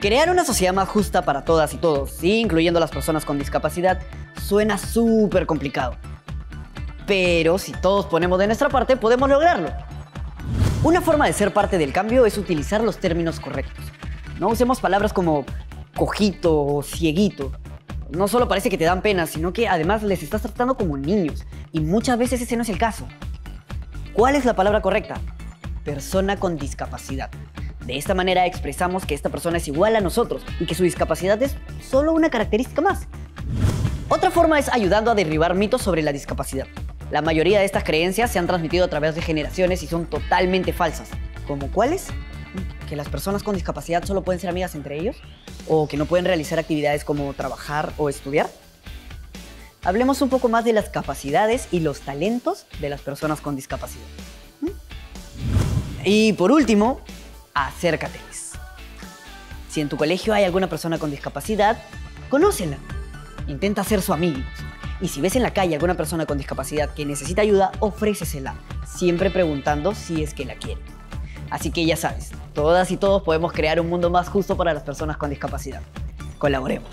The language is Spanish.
Crear una sociedad más justa para todas y todos, incluyendo las personas con discapacidad, suena súper complicado. Pero si todos ponemos de nuestra parte, podemos lograrlo. Una forma de ser parte del cambio es utilizar los términos correctos. No usemos palabras como cojito o cieguito. No solo parece que te dan pena, sino que además les estás tratando como niños. Y muchas veces ese no es el caso. ¿Cuál es la palabra correcta? Persona con discapacidad. De esta manera expresamos que esta persona es igual a nosotros y que su discapacidad es solo una característica más. Otra forma es ayudando a derribar mitos sobre la discapacidad. La mayoría de estas creencias se han transmitido a través de generaciones y son totalmente falsas. ¿Como cuáles? ¿Que las personas con discapacidad solo pueden ser amigas entre ellos? ¿O que no pueden realizar actividades como trabajar o estudiar? Hablemos un poco más de las capacidades y los talentos de las personas con discapacidad. ¿Mm? Y por último, acércateles. Si en tu colegio hay alguna persona con discapacidad, conócela. Intenta ser su amigo. Y si ves en la calle alguna persona con discapacidad que necesita ayuda, ofrécesela, siempre preguntando si es que la quiere. Así que ya sabes, todas y todos podemos crear un mundo más justo para las personas con discapacidad. Colaboremos.